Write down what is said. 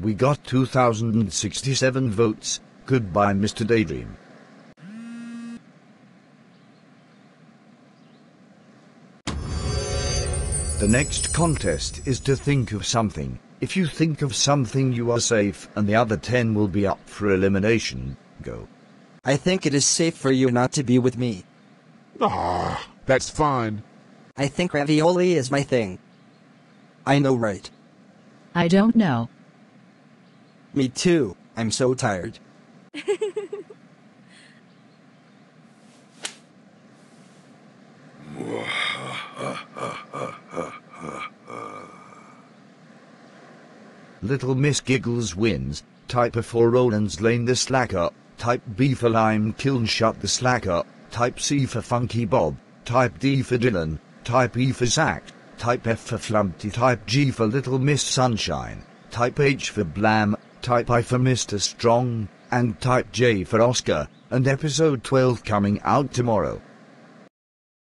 We got 2067 votes. Goodbye, Mr. Daydream. The next contest is to think of something. If you think of something, you are safe, and the other 10 will be up for elimination. Go. I think it is safe for you not to be with me. Ah, that's fine. I think ravioli is my thing. I know, right? I don't know. Me too. I'm so tired. Little Miss Giggles wins. Type A for Rowlands Lane the slacker. Type B for Lime Kiln shut the slacker. Type C for Funky Bob. Type D for Dylan. Type E for Zach. Type F for Flumpty. Type G for Little Miss Sunshine. Type H for Blam. Type I for Mr. Strong. And type J for Oscar. And episode 12 coming out tomorrow.